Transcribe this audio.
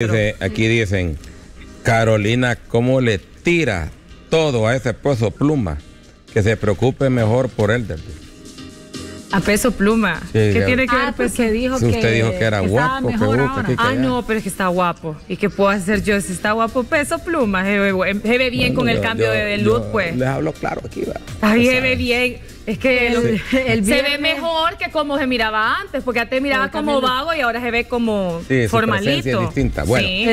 Dice, aquí dicen, Carolina, ¿cómo le tira todo a ese peso pluma? Que se preocupe mejor por él. A peso pluma. Sí, ¿Qué tiene que ver Ah, peso? porque dijo Si que, usted dijo que era guapo, que que- Ah, no, pero es que está guapo. ¿Y qué puedo hacer yo si está guapo? Peso pluma. Se ve, buen- se ve bien con el cambio yo- de, look, pues. Les hablo claro aquí, va. Ahí O se sea, ve bien. Es que El- lo- el se ve mejor que como se miraba antes, porque antes miraba como vago y ahora se ve como Sí, formalito. es distinta. Bueno. Sí.